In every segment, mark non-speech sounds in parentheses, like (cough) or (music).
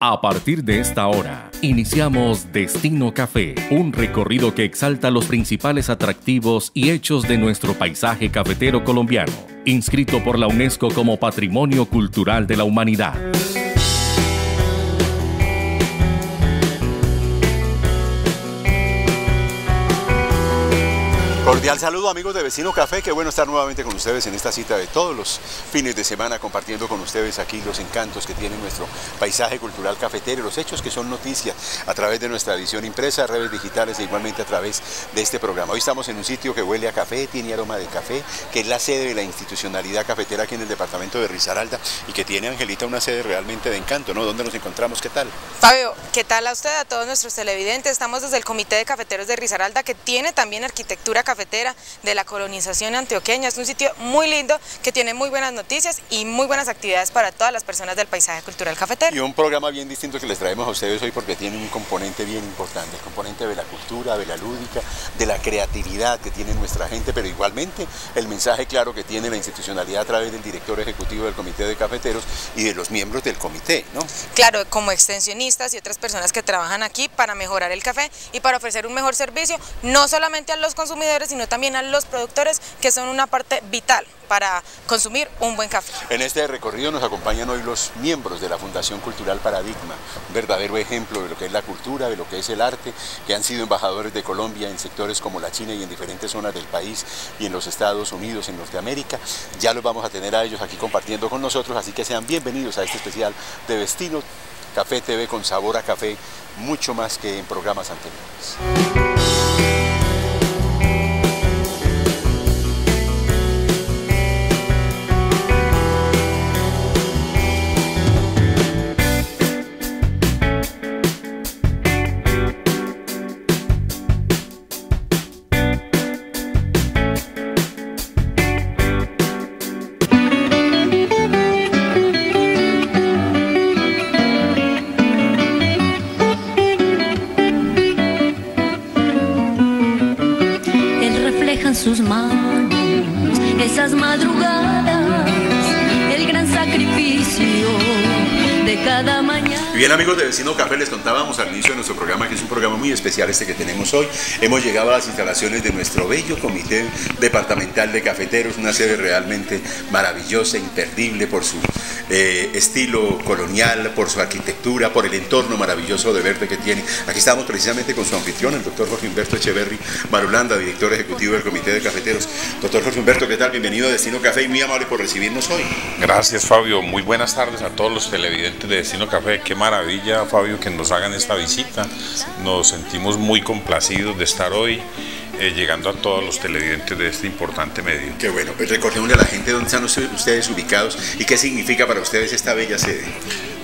A partir de esta hora, iniciamos Destino Café, un recorrido que exalta los principales atractivos y hechos de nuestro paisaje cafetero colombiano, inscrito por la UNESCO como Patrimonio Cultural de la Humanidad. Cordial saludo amigos de Vecino Café, qué bueno estar nuevamente con ustedes en esta cita de todos los fines de semana compartiendo con ustedes aquí los encantos que tiene nuestro paisaje cultural cafetero, los hechos que son noticia a través de nuestra edición impresa, redes digitales e igualmente a través de este programa. Hoy estamos en un sitio que huele a café, tiene aroma de café, que es la sede de la institucionalidad cafetera aquí en el departamento de Risaralda y que tiene Angelita una sede realmente de encanto, ¿no? ¿Dónde nos encontramos? ¿Qué tal? Fabio, ¿qué tal a usted, a todos nuestros televidentes? Estamos desde el Comité de Cafeteros de Risaralda que tiene también arquitectura cafetera de la colonización antioqueña. Es un sitio muy lindo que tiene muy buenas noticias y muy buenas actividades para todas las personas del paisaje cultural cafetero. Y un programa bien distinto que les traemos a ustedes hoy porque tiene un componente bien importante, el componente de la cultura, de la lúdica, de la creatividad que tiene nuestra gente, pero igualmente el mensaje claro que tiene la institucionalidad a través del director ejecutivo del Comité de Cafeteros y de los miembros del comité, ¿no? Claro, como extensionistas y otras personas que trabajan aquí para mejorar el café y para ofrecer un mejor servicio, no solamente a los consumidores, sino también a los productores que son una parte vital para consumir un buen café. En este recorrido nos acompañan hoy los miembros de la Fundación Cultural Paradigma, un verdadero ejemplo de lo que es la cultura, de lo que es el arte, que han sido embajadores de Colombia en sectores como la China y en diferentes zonas del país y en los Estados Unidos, en Norteamérica. Ya los vamos a tener a ellos aquí compartiendo con nosotros, así que sean bienvenidos a este especial de Destino Café TV con sabor a café, mucho más que en programas anteriores. Bien amigos de Vecino Café, les contábamos al inicio de nuestro programa que es un programa muy especial este que tenemos hoy. Hemos llegado a las instalaciones de nuestro bello Comité Departamental de Cafeteros, una sede realmente maravillosa, imperdible por su eh, estilo colonial, por su arquitectura, por el entorno maravilloso de verde que tiene. Aquí estamos precisamente con su anfitrión, el doctor Jorge Humberto Echeverry Marulanda, director ejecutivo del Comité de Cafeteros. Doctor Jorge Humberto, ¿qué tal? Bienvenido a Destino Café y muy amable por recibirnos hoy. Gracias Fabio, muy buenas tardes a todos los televidentes de Destino Café. Qué maravilla Fabio que nos hagan esta visita. Nos sentimos muy complacidos de estar hoy. Eh, llegando a todos los televidentes de este importante medio. Qué bueno, pues recordémosle a la gente dónde están ustedes ubicados y qué significa para ustedes esta bella sede.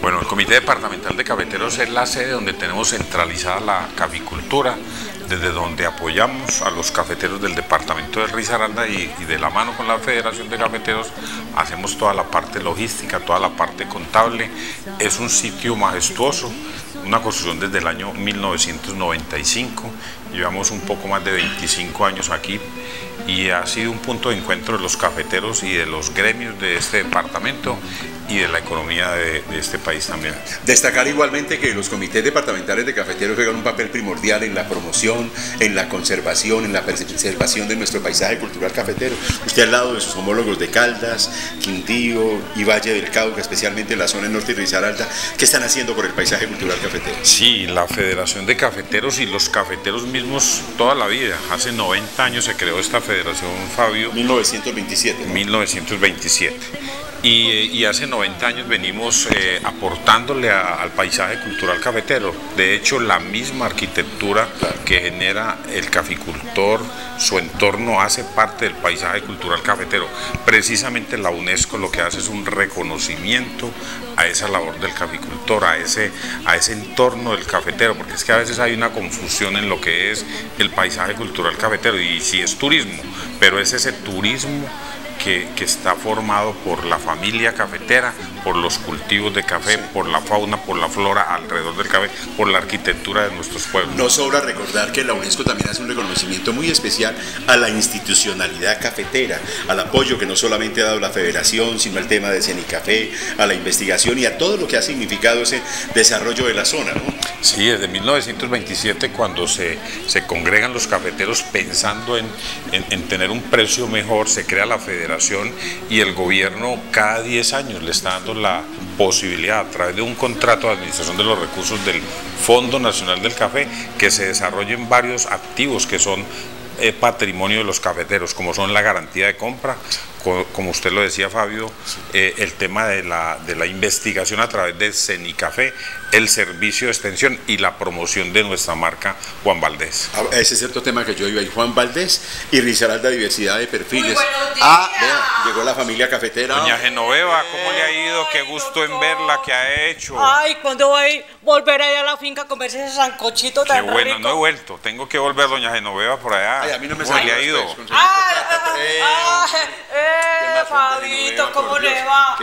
Bueno, el Comité Departamental de Cafeteros es la sede donde tenemos centralizada la caficultura, desde donde apoyamos a los cafeteros del departamento de Risaralda y, y, de la mano con la Federación de Cafeteros hacemos toda la parte logística, toda la parte contable. Es un sitio majestuoso, una construcción desde el año 1995, llevamos un poco más de 25 años aquí y ha sido un punto de encuentro de los cafeteros y de los gremios de este departamento y de la economía de, de, este país también. Destacar igualmente que los comités departamentales de cafeteros juegan un papel primordial en la promoción, en la conservación, en la preservación de nuestro paisaje cultural cafetero. Usted al lado de sus homólogos de Caldas, Quintío y Valle del Cauca, especialmente en la zona norte de Risaralda, ¿qué están haciendo por el paisaje cultural cafetero? Sí, la Federación de Cafeteros y los cafeteros mismos toda la vida. Hace 90 años se creó esta federación, Fabio. 1927. ¿no? 1927. Y, y, hace 90 años venimos eh, aportándole a, al paisaje cultural cafetero. De hecho, la misma arquitectura que genera el caficultor, su entorno hace parte del paisaje cultural cafetero. Precisamente la UNESCO lo que hace es un reconocimiento a esa labor del caficultor, a ese, a ese entorno del cafetero, porque es que a veces hay una confusión en lo que es el paisaje cultural cafetero y si es turismo, pero es ese turismo que, que, está formado por la familia cafetera, por los cultivos de café, por la fauna, por la flora alrededor del café, por la arquitectura de nuestros pueblos. No sobra recordar que la UNESCO también hace un reconocimiento muy especial a la institucionalidad cafetera, al apoyo que no solamente ha dado la federación, sino al tema de Cenicafé, a la investigación y a todo lo que ha significado ese desarrollo de la zona. ¿no? Sí, desde 1927 cuando se, se congregan los cafeteros pensando en, en, en tener un precio mejor, se crea la federación y el gobierno cada 10 años le está dando la posibilidad a través de un contrato de administración de los recursos del Fondo Nacional del Café que se desarrollen varios activos que son eh, patrimonio de los cafeteros, como son la garantía de compra, co- como usted lo decía Fabio, eh, el tema de la, de la investigación a través de Cenicafé, el servicio de extensión y la promoción de nuestra marca Juan Valdés. Ah, Ese es cierto tema que yo iba ahí, Juan Valdés y Risaralda Diversidad de Perfiles. Ah, vea, llegó la familia cafetera. Doña Genoveva, ¿cómo le ha ido? Qué gusto en verla, ¿qué ha hecho? Ay, ¿cuándo va a volver allá a la finca a comerse ese sancochito Qué tan bueno, rico? no he vuelto, tengo que volver Doña Genoveva por allá. Ay, a mí no me ¿Cómo le ha ido? pues, Ah, ah, eh, ah, ¿qué eh, más, hombre, Fabito, ¿cómo le va?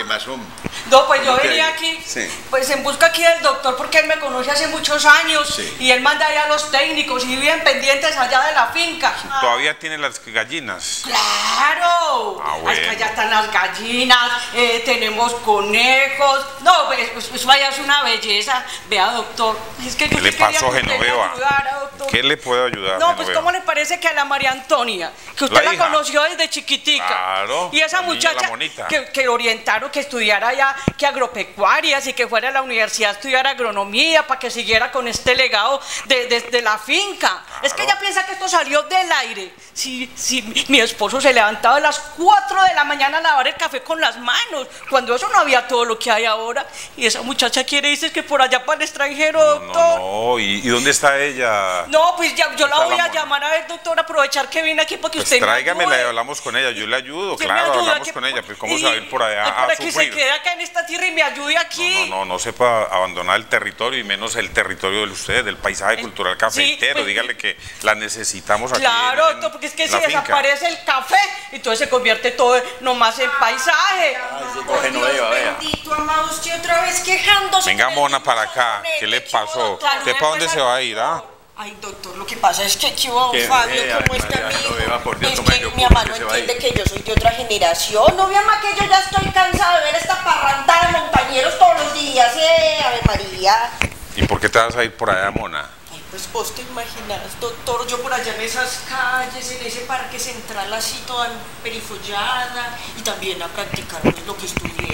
No, pues yo venía aquí, sí. pues en busca aquí del doctor porque él me conoce hace muchos años Sí. y él manda allá a los técnicos y viven pendientes allá de la finca. Todavía tiene las gallinas. ¡Claro! Ah, bueno. Es que allá están las gallinas, eh, tenemos conejos. No, pues, pues, pues vaya, es una belleza. Vea, doctor. Es que yo ¿Qué le sí quería pasó, Genoveva? ayudara, doctor. ¿Qué le puedo ayudar? No, pues? ¿cómo le parece que a la María Antonia, que usted La conoció desde chiquitica? Claro, Y esa muchacha la que, que orientaron que estudiara allá, que agropecuarias y que fuera a la universidad a estudiar agronomía para que siguiera con este legado de, de- de la finca. Es que ella piensa que esto salió del aire. Si, si mi- mi esposo se levantaba a las 4 de la mañana a lavar el café con las manos, cuando eso no había todo lo que hay ahora. Y esa muchacha quiere, dices que por allá para el extranjero, No, doctor. no, ¿y, y dónde está ella? No, pues ya, yo la voy a llamar a ver, doctor, aprovechar que vine aquí porque Pues usted me tráigamela y ayude. hablamos con ella, yo le ayudo, me claro, hablamos que- con ella, pues cómo se va a ir por allá a para que se sufrir. quede acá en esta tierra y me ayude aquí. No, no, no sepa abandonar el territorio y menos el territorio de usted, del paisaje Eh, cultural sí, cafetero. pues- dígale que la necesitamos aquí. Claro, en- en doctor, porque es que si finca. desaparece el café, entonces se convierte todo nomás en paisaje. llegó Genoveva, vea. Bendito, amado, usted otra vez quejándose. Venga, Mona, para acá. ¿Qué le pasó? ¿Usted para dónde se va a ir, ah? Ay, doctor, lo que pasa es que Chivo ¿Qué? Fabio, Eh, ¿cómo está mi hijo? Por Dios, es ¿cómo que mi mamá no entiende que yo soy de otra generación. No, mi mamá, que yo ya estoy cansada de ver esta parranda de montañeros todos los días. Eh, Ave María. ¿Y por qué te vas a ir por allá, Mona? Ay, pues vos te imaginas, doctor, yo por allá en esas calles, en ese parque central así toda perifollada y también a practicar pues, lo que estudié.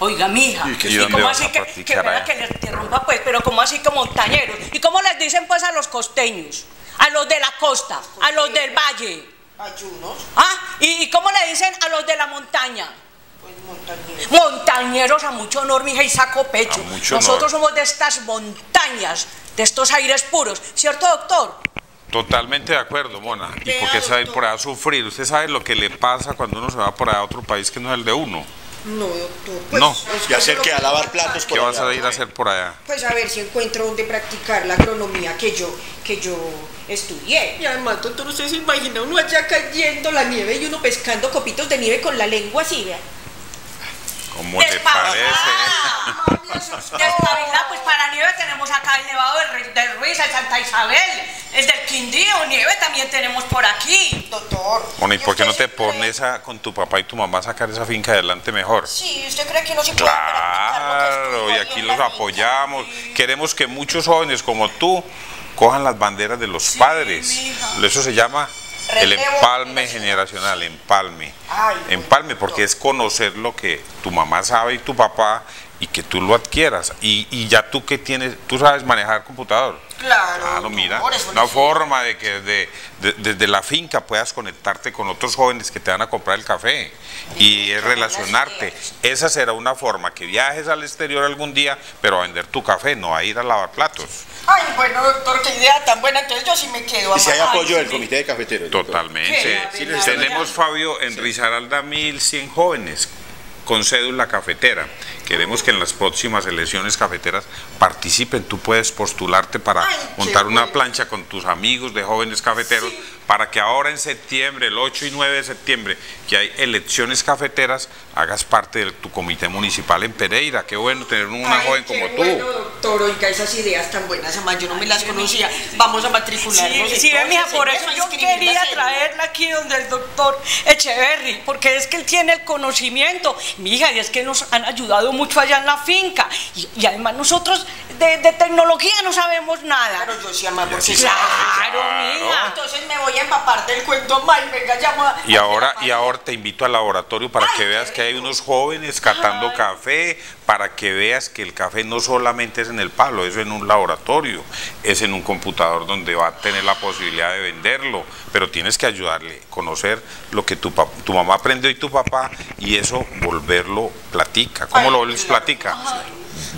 Oiga, mija, ¿Y qué- ¿y cómo así que, que pena allá? que le interrumpa, pues, pero como así que montañeros? ¿Y cómo les dicen, pues, a los costeños? A los de la costa, a los del valle. Ayunos, ¿Ah? ¿Y, y cómo le dicen a los de la montaña? pues montañeros. Montañeros a mucho honor, mija, y saco pecho. Nosotros honor. somos de estas montañas, de estos aires puros. ¿Cierto, doctor? Totalmente de acuerdo, Mona. ¿Y por qué se va a ir por allá a sufrir? ¿Usted sabe lo que le pasa cuando uno se va por allá a otro país que no es el de uno? No, doctor. Pues, No. ¿Y hacer qué? ¿A que lavar platos por ¿Qué vas allá? a ir a hacer por allá? Pues a ver si encuentro donde practicar la agronomía que yo, que yo estudié. Y además, doctor, usted se imagina uno allá cayendo la nieve y uno pescando copitos de nieve con la lengua así, vea. ¿Cómo le parece? Despabilada, pues para nieve tenemos acá el Nevado del, del Ruiz, el Santa Isabel, el del Quindío, nieve también tenemos por aquí. Doctor. Bueno, ¿y por qué no te pones a, con tu papá y tu mamá a sacar esa finca adelante mejor? Sí, ¿usted cree que no se puede Claro, y aquí los apoyamos. Queremos que muchos jóvenes como tú cojan las banderas de los padres. Eso se llama el empalme generacional. generacional, empalme. Ay, Empalme porque es conocer lo que tu mamá sabe y tu papá y que tú lo adquieras. Y, y ya tú que tienes, tú sabes manejar computador. Claro, Claro, mira, una forma de que desde, de- desde la finca puedas conectarte con otros jóvenes que te van a comprar el café y es relacionarte. Esa será una forma, que viajes al exterior algún día, pero a vender tu café, no a ir a lavar platos. Ay, bueno, doctor, qué idea tan buena. Entonces yo sí me quedo. Y si hay apoyo del sí, comité de cafeteros. Totalmente. Sí, Tenemos, Fabio, en Risaralda 1100 jóvenes con cédula cafetera. Queremos que en las próximas elecciones cafeteras participen. Tú puedes postularte para Ay, montar una bueno. plancha con tus amigos de jóvenes cafeteros para que ahora en septiembre, el 8 y 9 de septiembre, que hay elecciones cafeteras, hagas parte de tu comité municipal en Pereira. Qué bueno tener una Ay, joven qué como tú. bueno, doctor, oiga, esas ideas tan buenas, además yo no me las conocía. Vamos a matricularnos. Sí, sí, mija, por eso yo quería traerla aquí donde el doctor Echeverry, porque es que él tiene el conocimiento, mija, y es que nos han ayudado mucho allá en la finca, y, y además nosotros de, de tecnología no sabemos nada. Claro, yo sí, sí. Claro, Claro. mija. Entonces me voy a empapar del cuento venga, llamo a... Y ahora, y ahora te invito al laboratorio para que veas que hay unos jóvenes catando café, para que veas que el café no solamente es en el palo, es en un laboratorio, es en un computador donde va a tener la posibilidad de venderlo, pero tienes que ayudarle, conocer lo que tu, tu mamá aprendió y tu papá, y eso volverlo platica. ¿Cómo Ay, lo vuelves claro. platica?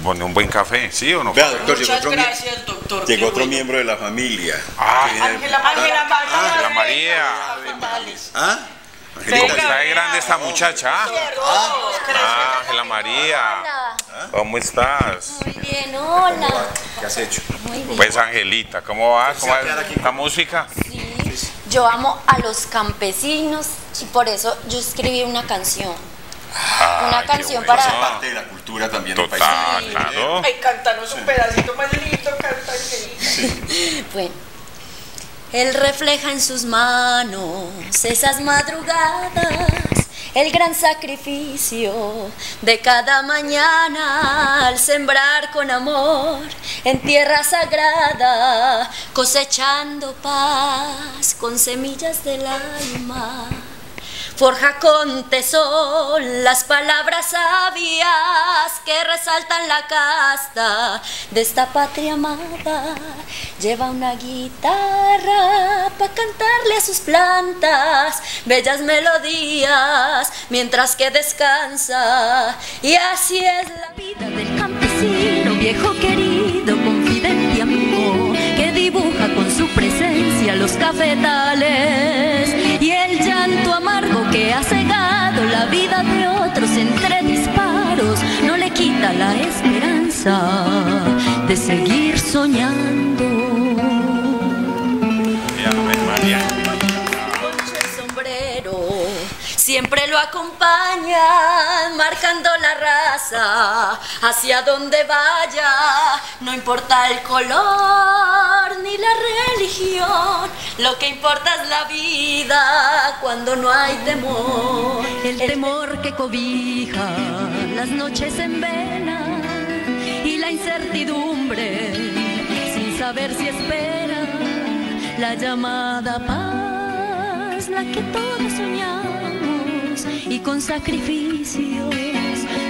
Pone un buen café, ¿sí o no? Vea, doctor, llegó Muchas otro, mie- gracias, doctor. llegó otro bueno. miembro de la familia. Ah, Viene- Ángela Ángela María. Ángela María. ¿Ah? ¿Cómo Angelita, está de grande esta muchacha? ah? Ah, Ángela María. Hola. ¿Cómo estás? Muy bien, hola. ¿Qué has hecho? Muy bien. Pues Angelita, ¿cómo va? ¿Cómo va la música? Sí. Yo amo a los campesinos y por eso yo escribí una canción. Una canción para- Parte de la cultura también del Total, país. claro. Ay, cantanos un pedacito más lindo, canta. (laughs) Bueno. Él refleja en sus manos esas madrugadas, el gran sacrificio de cada mañana al sembrar con amor en tierra sagrada, cosechando paz con semillas del alma. Forja con tesón las palabras sabias que resaltan la casta de esta patria amada. Lleva una guitarra para cantarle a sus plantas bellas melodías mientras que descansa. Y así es la vida del campesino, viejo querido, confidente amigo, que dibuja con su presencia los cafetales que ha cegado la vida de otros entre disparos no le quita la esperanza de seguir soñando. Siempre lo acompañan, marcando la raza hacia donde vaya. No importa el color ni la religión, lo que importa es la vida cuando no hay temor. El temor que cobija las noches en vena y la incertidumbre sin saber si espera la llamada paz, la que todos soñamos y con sacrificios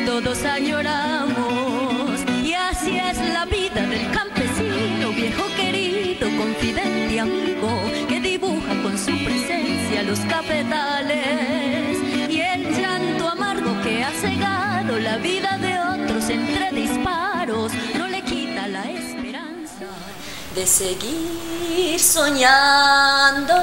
todos añoramos. Y así es la vida del campesino, viejo querido, confidente amigo, que dibuja con su presencia los cafetales y el llanto amargo que ha cegado la vida de otros entre disparos, no le quita la esperanza de seguir soñando.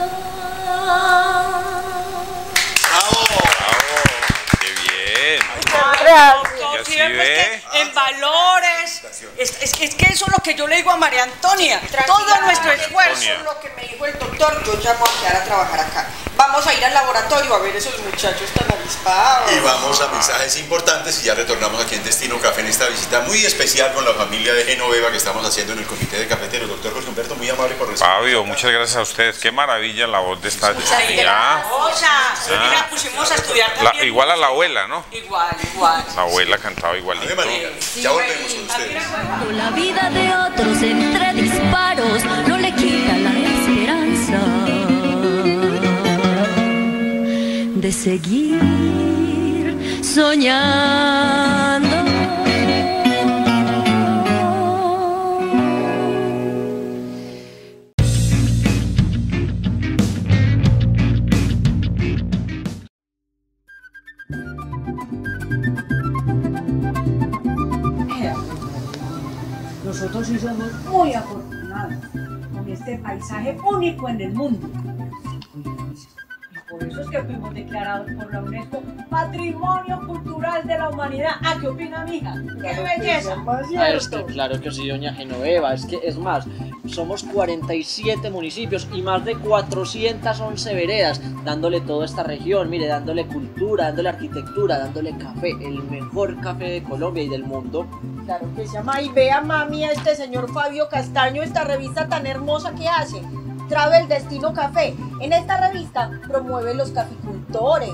Sí, ve. que en valores, es, es que- es que eso es lo que yo le digo a María Antonia, todo nuestro esfuerzo. Eso es lo que me dijo el doctor, yo llamo a quedar a trabajar acá. Vamos a ir al laboratorio a ver esos muchachos tan avispados. Y vamos a mensajes importantes y ya retornamos aquí en Destino Café en esta visita muy especial con la familia de Genoveva que estamos haciendo en el Comité de Cafeteros. Doctor José Humberto, muy amable por recibirnos. Fabio, muchas gracias a ustedes. Qué maravilla la voz de esta Muchas niña. Cosa, y la pusimos a estudiar La- también. igual a la abuela, ¿no? Igual, igual. La abuela cantaba igualito. María, ya volvemos con ustedes. La vida de otros entre disparos no le quita la de seguir soñando. Nosotros sí somos muy afortunados con este paisaje único en el mundo. Por eso es que fuimos declarados por la UNESCO Patrimonio Cultural de la Humanidad. ¿A qué opina, mija? ¡Qué belleza! Ah, es que claro que sí, doña Genoveva. Es que es más, somos 47 municipios y más de 411 veredas, dándole toda esta región, mire, dándole cultura, dándole arquitectura, dándole café, el mejor café de Colombia y del mundo. Claro que se llama. Y vea, mami, a este señor Fabio Castaño, esta revista tan hermosa que hace. Travel Destino Café. En esta revista promueve los caficultores,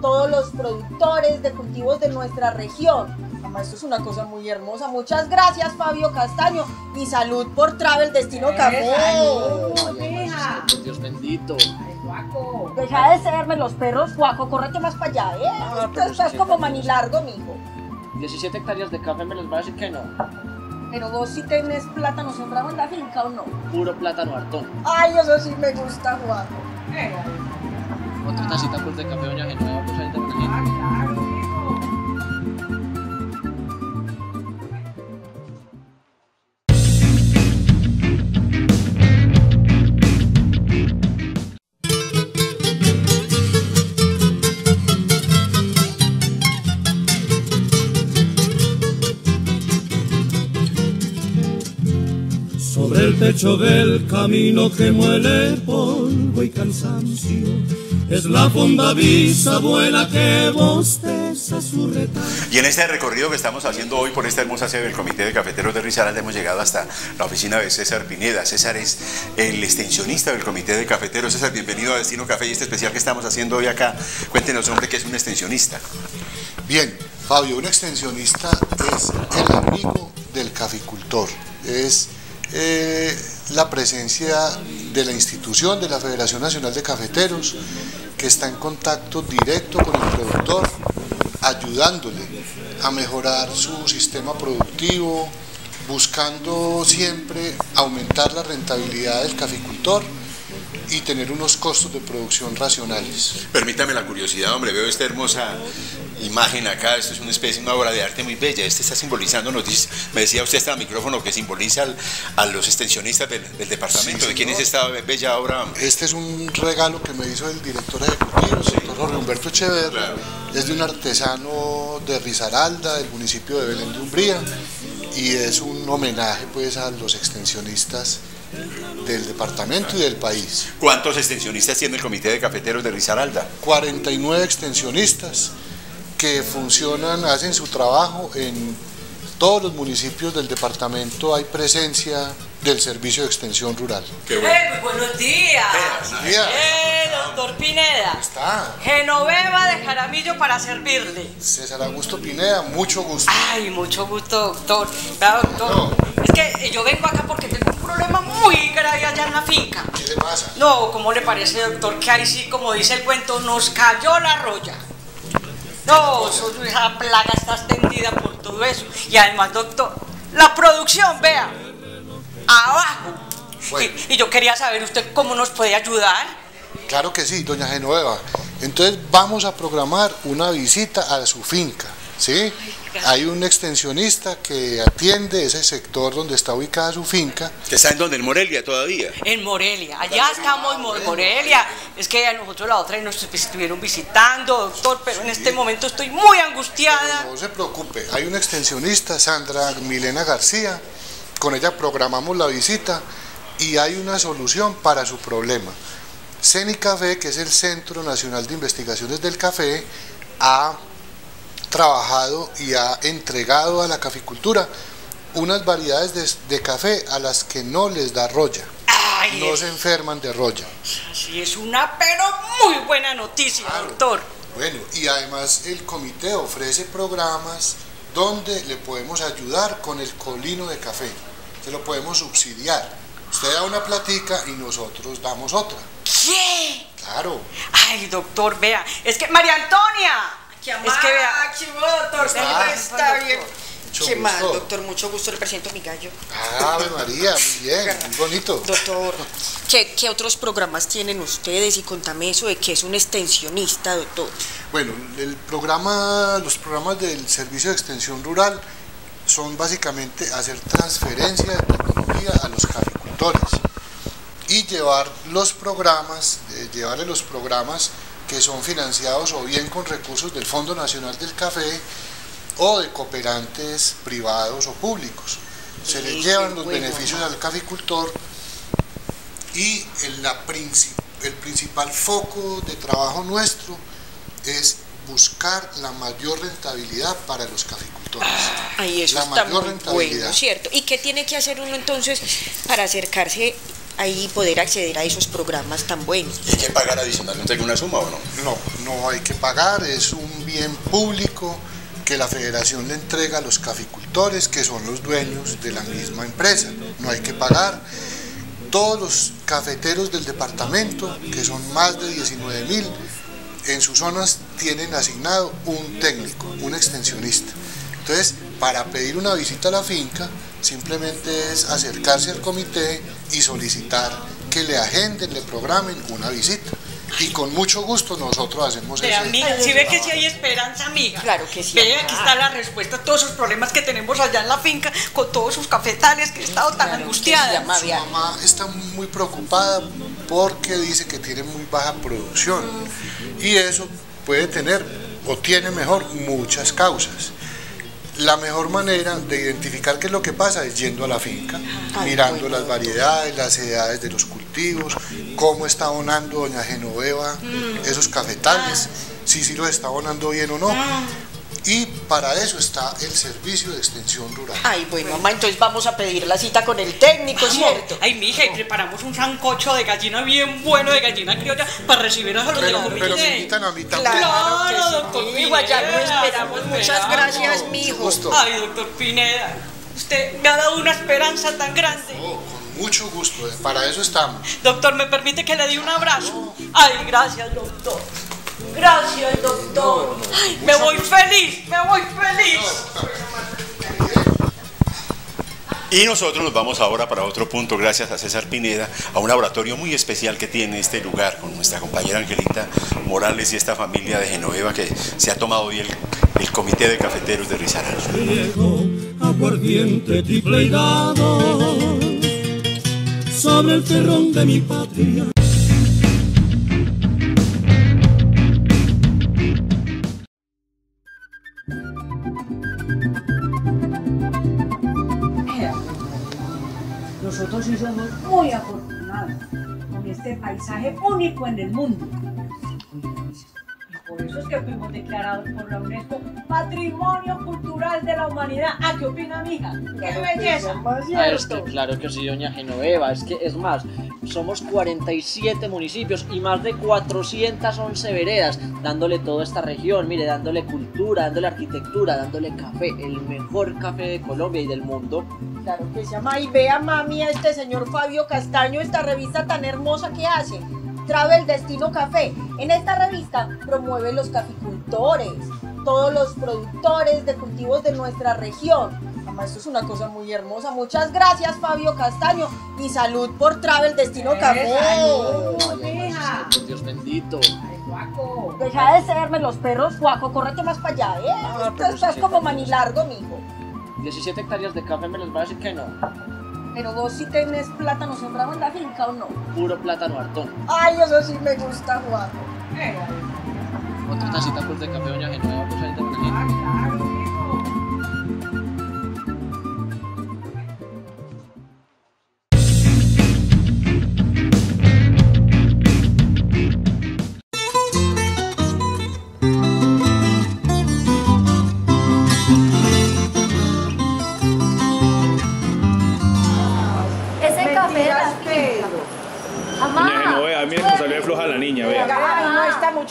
todos los productores de cultivos de nuestra región. Mamá, esto es una cosa muy hermosa. Muchas gracias, Fabio Castaño. Y salud por Travel Destino Café. salud, mija. Dios bendito. Ay, guaco. Deja de serme los perros, guaco. Córrete más para allá, ¿eh? Ah, Esto pero estás como manilargo, mijo. 17 hectáreas de café me les va a decir que no. Pero vos sí tenés plátano sembrado en la finca o no. Puro plátano hartón. Ay, eso sí me gusta, guaco. Eh, Otra tacita pues de café, doña Genoveva, pues Del camino que muele polvo y cansancio, es la fonda bisabuela que bosteza su retrato. Y en este recorrido que estamos haciendo hoy por esta hermosa sede del Comité de Cafeteros de Risaralda hemos llegado hasta la oficina de César Pineda. César es el extensionista del Comité de Cafeteros. César, bienvenido a Destino Café y este especial que estamos haciendo hoy acá. Cuéntenos, hombre, qué es un extensionista. Bien, Fabio, un extensionista es el amigo del caficultor, es eh, la presencia de la institución de la Federación Nacional de Cafeteros que está en contacto directo con el productor, ayudándole a mejorar su sistema productivo, buscando siempre aumentar la rentabilidad del caficultor y tener unos costos de producción racionales. Permítame la curiosidad, hombre, veo esta hermosa imagen acá, esto es una especie, una obra de arte muy bella, este está simbolizando, nos dice, me decía usted hasta el micrófono que simboliza al- a los extensionistas del, del departamento, Sí, ¿de quién es esta bella obra? Este es un regalo que me hizo el director ejecutivo, el doctor Jorge Humberto Echeverri. Claro. Es de un artesano de Risaralda, del municipio de Belén de Umbría, y es un homenaje pues a los extensionistas del departamento y del país. ¿Cuántos extensionistas tiene el Comité de Cafeteros de Risaralda? 49 extensionistas que funcionan, hacen su trabajo en todos los municipios del departamento, hay presencia del servicio de extensión rural. Qué Eh, muy buenos días. buenos días. Eh, doctor Pineda. Está Genoveva de Jaramillo para servirle. César Augusto Pineda, mucho gusto. Ay, mucho gusto, doctor. Vea, doctor. Es que yo vengo acá porque tengo un problema muy grave allá en la finca. ¿Qué le pasa? No, ¿cómo le parece, doctor? Que ahí sí, como dice el cuento, nos cayó la roya. No, esa plaga está extendida por todo eso. Y además, doctor, la producción, vea, abajo. Bueno. Y, y yo quería saber usted cómo nos puede ayudar. Claro que sí, doña Genoveva. Entonces vamos a programar una visita a su finca, ¿sí? Hay un extensionista que atiende ese sector donde está ubicada su finca. Que está en donde, en Morelia todavía. En Morelia, allá estamos en Mo- Morelia. Es que a nosotros la otra vez nos estuvieron visitando, doctor, pero en este momento estoy muy angustiada. No se preocupe, hay un extensionista, Sandra Milena García. Con ella programamos la visita y hay una solución para su problema. CENICAFé, que es el Centro Nacional de Investigaciones del Café, ha trabajado y ha entregado a la caficultura unas variedades de, de café a las que no les da roya, Ay, no se enferman de roya. sí, es una pero muy buena noticia, doctor. Bueno, y además el comité ofrece programas donde le podemos ayudar con el colino de café, se lo podemos subsidiar. Usted da una platica y nosotros damos otra. ¿Qué? Claro. Ay, doctor, vea, es que María Antonia. ¿Qué Es que vea. chivo, doctor, Está. bien. Mucho ¿Qué más, gusto. doctor? Mucho gusto, le presento a mi gallo. Ave María, muy bien, muy bonito. Doctor, ¿qué, qué otros programas tienen ustedes? Y contame eso de que es un extensionista, doctor. Bueno, el programa, los programas del Servicio de Extensión Rural son básicamente hacer transferencia de tecnología a los caficultores y llevar los programas, eh, llevarle los programas que son financiados o bien con recursos del Fondo Nacional del Café o de cooperantes privados o públicos. Se le llevan los beneficios al caficultor y el, el principal foco de trabajo nuestro es buscar la mayor rentabilidad para los caficultores. Ahí eso la está mayor muy rentabilidad. bueno, ¿cierto? ¿Y qué tiene que hacer uno entonces para acercarse ahí y poder acceder a esos programas tan buenos? ¿Y hay que pagar adicionalmente alguna suma o no? No, no hay que pagar, es un bien público que la federación le entrega a los caficultores, que son los dueños de la misma empresa. No hay que pagar. Todos los cafeteros del departamento, que son más de 19 mil, en sus zonas tienen asignado un técnico, un extensionista. Entonces, para pedir una visita a la finca, simplemente es acercarse al comité y solicitar que le agenden, le programen una visita. Y con mucho gusto nosotros hacemos amiga, si ve que si hay esperanza, amiga. Claro que sí. Ve, aquí está la respuesta a todos esos problemas que tenemos allá en la finca, con todos sus cafetales que he estado tan angustiada. Su mamá está muy preocupada porque dice que tiene muy baja producción y eso puede tener o tiene mejor muchas causas. La mejor manera de identificar qué es lo que pasa es yendo a la finca, mirando las variedades, las edades de los cultivos, cómo está abonando doña Genoveva esos cafetales, si sí los está abonando bien o no. Y para eso está el servicio de extensión rural. Ay, bueno, mamá, entonces vamos a pedir la cita con el técnico, Vamos. ¿cierto? Ay, mija, y preparamos un sancocho de gallina bien bueno, de gallina criolla, para recibir a los de la Pero, pero me invitan a mí también. Claro, que sí, doctor lo Pineda, esperamos. lo Muchas esperamos. gracias, mijo. gusto. Ay, doctor Pineda, usted me ha dado una esperanza tan grande. Oh, con mucho gusto, eh, para eso estamos. Doctor, ¿me permite que le dé un abrazo? Ay, gracias, doctor. Gracias, doctor. Ay, me voy feliz, me voy feliz. Y nosotros nos vamos ahora para otro punto, gracias a César Pineda, a un laboratorio muy especial que tiene este lugar con nuestra compañera Angelita Morales y esta familia de Genoveva que se ha tomado hoy el, el Comité de Cafeteros de Risaralda. viejo aguardiente triple y dado sobre el terrón de mi patria. Nosotros sí somos muy afortunados con este paisaje único en el mundo. Y por eso es que fuimos declarados por la UNESCO Patrimonio Cultural de la Humanidad. ¿A qué opina, mija? ¡Qué belleza! Ah, es que claro que sí, doña Genoveva. Es que es más, somos 47 municipios y más de 411 veredas, dándole toda esta región, mire, dándole cultura, dándole arquitectura, dándole café, el mejor café de Colombia y del mundo. Claro que se llama. Y vea, mami, a este señor Fabio Castaño, esta revista tan hermosa que hace. Travel Destino Café. En esta revista promueve los caficultores, todos los productores de cultivos de nuestra región. Mamá, esto es una cosa muy hermosa. Muchas gracias, Fabio Castaño. Y salud por Travel Destino Café. Ay, ay, por Dios bendito. Guaco, Deja de serme los perros, Guaco, córrete más para allá, ¿eh? Ah, Esto estás como sí. manilardo, mijo. 17 hectáreas de café me les va a decir que no. Pero vos sí tenés plátano sembrado en la finca o no. Puro plátano hartón. Ay, eso sí me gusta, Guaco. Otra tacita pues de café, doña Genoveva, pues ahí de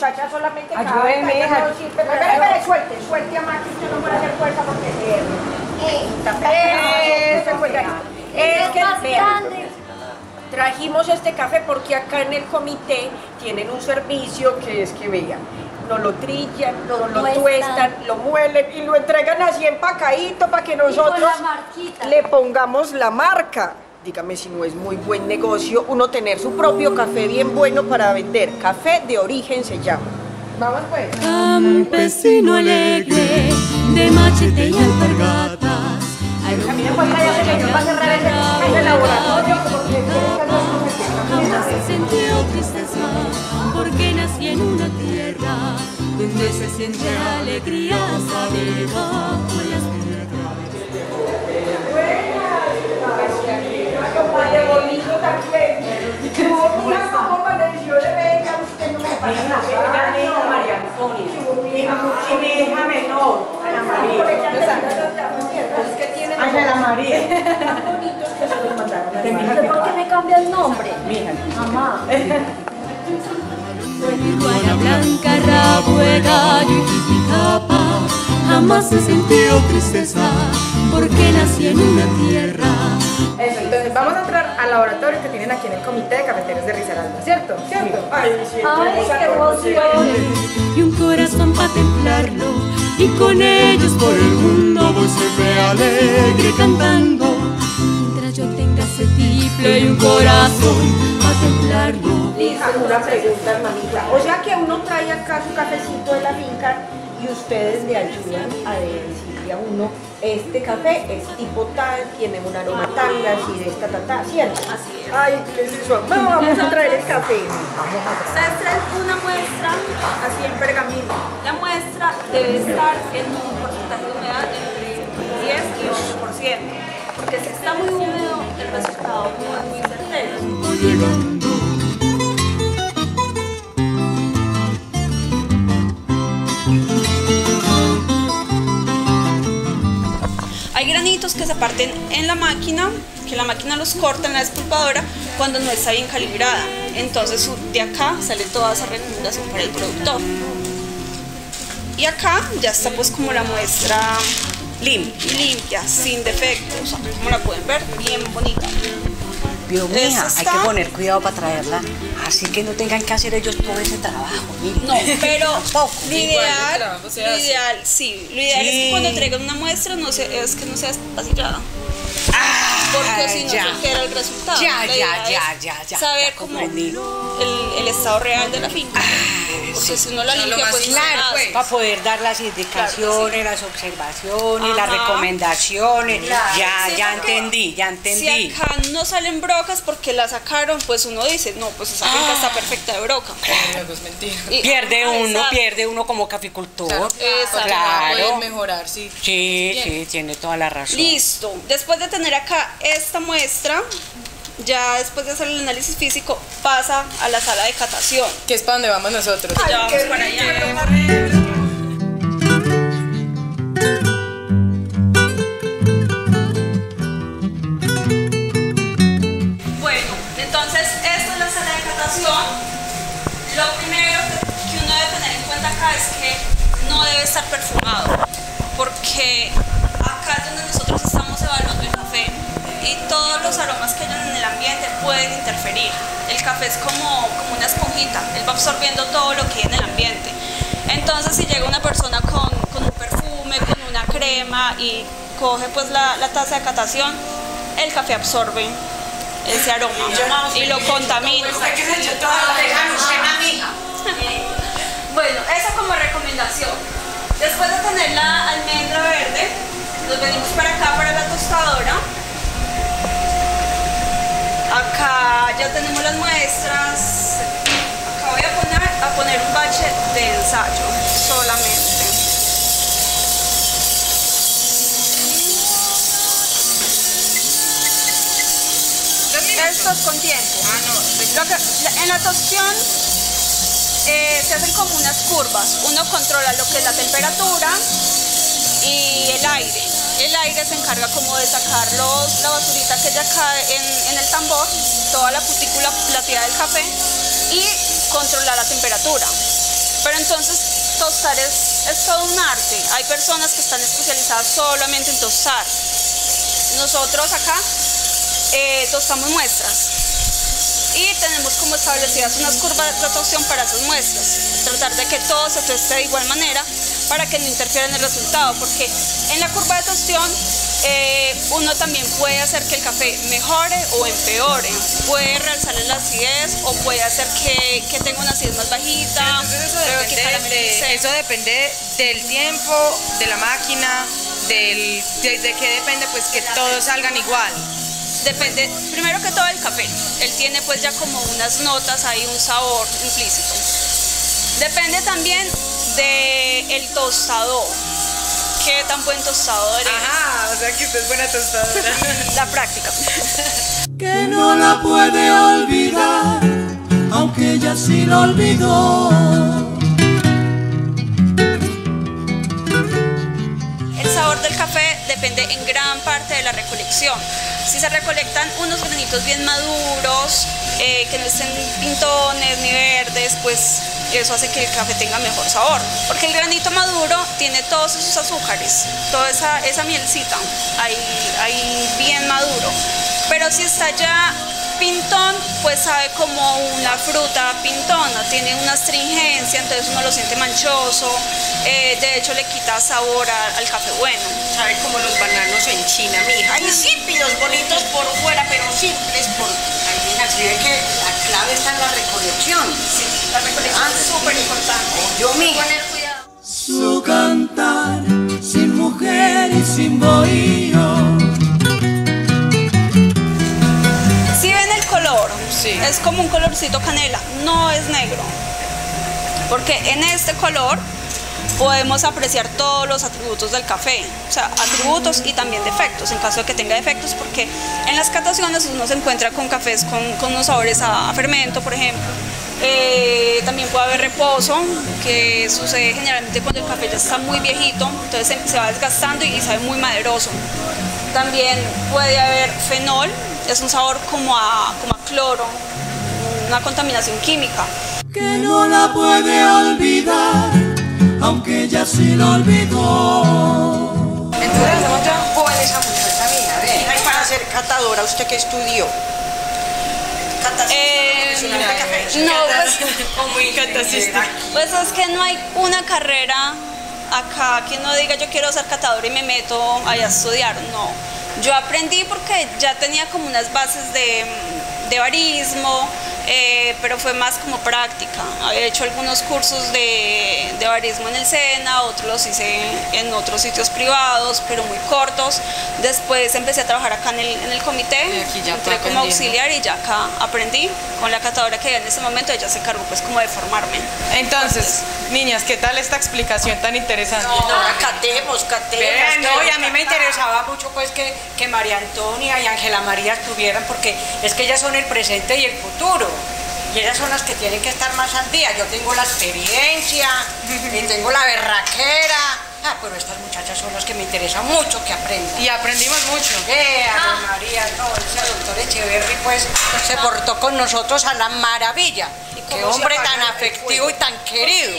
muchacha solamente Ayúdeme, hija. no espere, suelte, suelte a Maxi, usted no puede hacer fuerza porque. Es que, más vea, grande. trajimos este café porque acá en el comité tienen un servicio que es que vean, nos lo trillan, nos lo tuestan. tuestan, lo muelen y lo entregan así empacadito para que nosotros le pongamos la marca. Dígame si no es muy buen negocio uno tener su propio café bien bueno para vender. Café de origen se llama. Vamos pues. Campesino alegre de machete y alpargatas. Ay, A mí me puede traer ese señor para cerrar ese, ese laboratorio porque Jamás he sentido tristeza porque nací en una tierra siente alegría debajo de las Padre bonito también. No, mira, como cuando yo le venga, usted no me pasa nada. María Antonia. Y mi hija menor, Ana María. Es que tiene Ángela María. (laughs) Se. ¿Por qué me cambia el nombre? Mamá. Iguana blanca, rabo de gallo y tipicapa Jamás he sentido tristeza porque nací en una tierra Eso, entonces vamos a entrar al laboratorio que tienen aquí en el Comité de Cafeteros de Risaralda, ¿cierto? ¿Cierto? Ay, sí, Ay, qué emoción Y un corazón para templarlo Y con ellos por el mundo voy siempre alegre cantando Mientras yo tenga ese tiple y un corazón para templarlo Lisa, una pregunta, hermanita. O sea que uno trae acá su cafecito de la finca y ustedes le ayudan a decirle a uno, este café es tipo tal, tiene un aroma tal, así de esta, ta, ta, ¿cierto? Así es. Ay, qué. Bueno, vamos a traer el café. Vamos a traer. Ustedes traen una muestra así en pergamino. La muestra debe estar en un porcentaje de humedad entre 10 y 8%. Porque si está muy húmedo, el resultado no es muy certero. Se parten en la máquina, que la máquina los corta en la despulpadora cuando no está bien calibrada. Entonces de acá sale toda esa recomendación para el productor. Y acá ya está pues como la muestra limpia, limpia sin defectos, como la pueden ver, bien bonita. Pero mija, hay que poner cuidado para traerla, así que no tengan que hacer ellos todo ese trabajo. mire. No, pero (laughs) Tampoco. lo ideal, lo ideal, sí, lo ideal es Sí. que cuando traigan una muestra no se, es que no sea espacillada. Porque si no ya. se queda el resultado. Ya, ya, ya, es ya, ya, Saber ya cómo el, el estado real de la finca. Porque si no la limpia, pues claro, pues, para poder dar las indicaciones, las observaciones, las recomendaciones. Claro. Ya, Sí, ya entendí, ya entendí. Si acá no salen brocas porque la sacaron, pues uno dice, no, pues esa finca está perfecta de broca. es mentira. Y- pierde ah, uno, exacto. pierde uno como caficultor. Claro, Claro. mejorar, sí. Sí, Bien. sí, tiene toda la razón. Listo. Después de tener acá esta muestra, ya después de hacer el análisis físico, pasa a la sala de catación. Que es para donde vamos nosotros. Ya vamos para allá. Bueno, entonces esta es la sala de catación. Lo primero que uno debe tener en cuenta acá es que no debe estar perfumado, porque acá es donde nosotros estamos evaluando el café y todos los aromas que hay en el ambiente pueden interferir. El café es como, como una esponjita, él va absorbiendo todo lo que hay en el ambiente. Entonces si llega una persona con, con un perfume, con una crema y coge pues la, la taza de catación, el café absorbe ese aroma y lo contamina. (laughs) Bueno, esa como recomendación. Después de tener la almendra verde, nos venimos para acá, para la tostadora. Acá ya tenemos las muestras. Acá voy a poner, a poner un bache de ensayo solamente. Esto es con tiempo. Lo que- la- en la tostión eh, se hacen como unas curvas. Uno controla lo que es la temperatura y el aire. El aire se encarga como de sacar los, la basurita que ya cae en, el tambor, toda la cutícula plateada del café y controlar la temperatura. Pero entonces tostar es, todo un arte. Hay personas que están especializadas solamente en tostar. Nosotros acá eh, tostamos muestras y tenemos como establecidas unas curvas de rotación para esas muestras. Tratar de que todo se tueste de igual manera para que no interfiera en el resultado, porque en la curva de tostión eh, uno también puede hacer que el café mejore o empeore. Puede realzarle la acidez o puede hacer que, que tenga una acidez más bajita. Eso depende, de, eso depende del tiempo, de la máquina, del, de, de qué depende, pues que todos salgan igual. Depende, primero que todo el café. Él tiene pues ya como unas notas ahí, un sabor implícito. Depende también de el tostador. ¿Qué tan buen tostador es? Ajá, o sea que usted es buena tostadora. (laughs) La práctica. (laughs) que no la puede olvidar, aunque ella sí lo olvidó. El sabor del café depende en gran parte de la recolección. Si se recolectan unos granitos bien maduros, eh, que no estén pintones ni verdes, pues eso hace que el café tenga mejor sabor. Porque el granito maduro tiene todos esos azúcares, toda esa, esa mielcita ahí, ahí bien maduro. Pero si está ya pintón, pues sabe como una fruta pintona, tiene una astringencia, entonces uno lo siente manchoso, eh, de hecho le quita sabor a- al café bueno. Sabe como los bananos en China, mija. Insípidos, bonitos por fuera, pero simples por... Que la clave está en la recolección. Sí, la recolección es súper importante. Yo, mija. Poner cuidado. Su cantar sin mujer y sin bohío. Si ven el color, es como un colorcito canela, no es negro. Porque en este color podemos apreciar todos los atributos del café, o sea, atributos y también defectos, en caso de que tenga defectos, porque en las cataciones uno se encuentra con cafés con, con unos sabores a, fermento, por ejemplo. Eh, también puede haber reposo, que sucede generalmente cuando el café ya está muy viejito, entonces se, va desgastando y sabe muy maderoso. También puede haber fenol, es un sabor como a, como a cloro, una contaminación química. que no la puede olvidar, aunque ella sí lo olvidó. Entonces, ¿cuál es esa muchacha mía? Para ser catadora, ¿usted qué estudió? Eh, no, pues, (laughs) muy pues es que no hay una carrera acá que no diga yo quiero ser catador y me meto allá a estudiar, no. Yo aprendí porque ya tenía como unas bases de, de barismo, eh, pero fue más como práctica. Había hecho algunos cursos de, de barismo en el SENA, otros los hice en otros sitios privados, pero muy cortos. Después empecé a trabajar acá en el, en el comité, aquí ya entré como auxiliar y ya acá aprendí con la catadora que había en ese momento, ella se encargó pues como de formarme. Entonces, niñas, ¿qué tal esta explicación tan interesante? No, catemos, catemos. Vean, no, y a mí me interesaba mucho pues que, que María Antonia y Ángela María estuvieran porque es que ellas son el presente y el futuro. Y ellas son las que tienen que estar más al día. Yo tengo la experiencia, y tengo la berraquera. Ah, pero estas muchachas son las que me interesa mucho que aprendan. Y aprendimos mucho. Vea, don María, no, ese doctor Echeverry pues se portó con nosotros a la maravilla. Qué hombre tan afectivo y tan querido.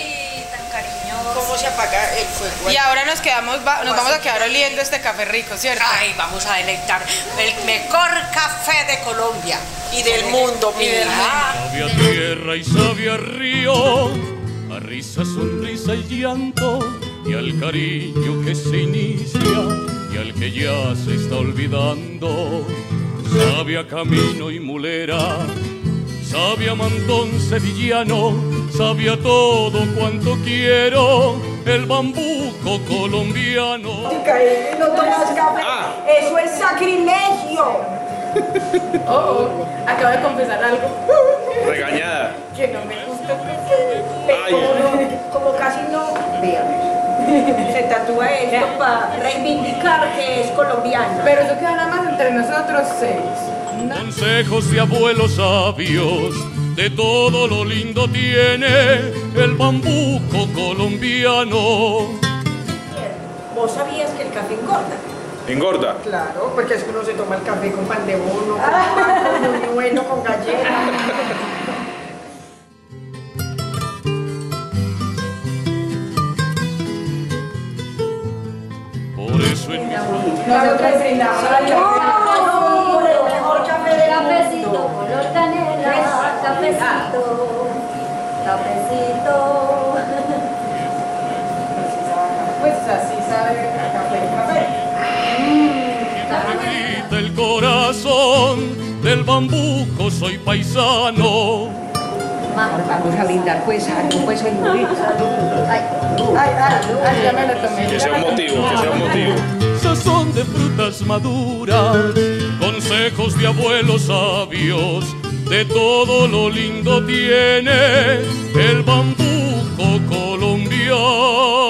tan cariñoso. ¿Cómo se apaga el fuego? Y ahora nos quedamos, va- nos vamos a quedar oliendo este café rico, ¿cierto? Ay, vamos a deleitar el mejor café de Colombia Y del mundo, mija. Sabia tierra y sabia río, a risa, sonrisa y llanto, y al cariño que se inicia y al que ya se está olvidando. Sabia camino y mulera, sabia mantón sevillano, sabia todo cuanto quiero, el bambuco colombiano. No tomas café. Eso es sacrilegio. (laughs) Oh, acabo de confesar algo. Regañada. Que no me gusta. Como, no- como casi no. Vean. Se tatúa esto para reivindicar que es colombiano. Pero eso queda nada más entre nosotros seis. Consejos de abuelos sabios, de todo lo lindo tiene el bambuco colombiano. ¿Vos sabías que el café engorda? Engorda. Claro, porque es que uno se toma el café con pan de bono, con pan, con buñuelo, con galleta. Por eso en mis Nosotros brindamos al café. el mejor café del Cafecito, mundo. color canela, cafecito, cafecito. Pues así sabe café. Café. grita el corazón del bambuco soy paisano. Vamos a brindar pues algo, pues el. Ay, ay, ay, ya me lo tomé. Que sea un motivo, que sea un motivo. Sazón de frutas maduras, consejos de abuelos sabios, de todo lo lindo tiene el bambuco colombiano.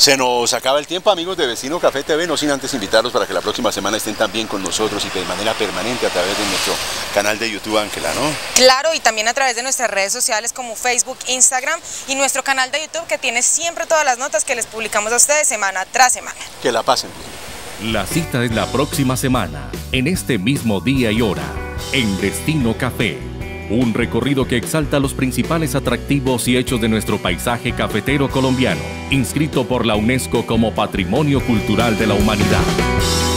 Se nos acaba el tiempo, amigos de Vecino Café TV, no sin antes invitarlos para que la próxima semana estén también con nosotros y de manera permanente a través de nuestro canal de YouTube, Ángela, ¿no? Claro, y también a través de nuestras redes sociales como Facebook, Instagram y nuestro canal de YouTube que tiene siempre todas las notas que les publicamos a ustedes semana tras semana. Que la pasen bien. La cita es la próxima semana, en este mismo día y hora, en Destino Café. Un recorrido que exalta los principales atractivos y hechos de nuestro paisaje cafetero colombiano, inscrito por la UNESCO como Patrimonio Cultural de la Humanidad.